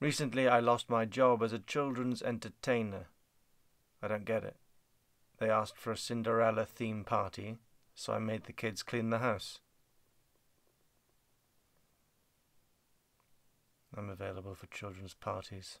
Recently, I lost my job as a children's entertainer. I don't get it. They asked for a Cinderella theme party, so I made the kids clean the house. I'm available for children's parties.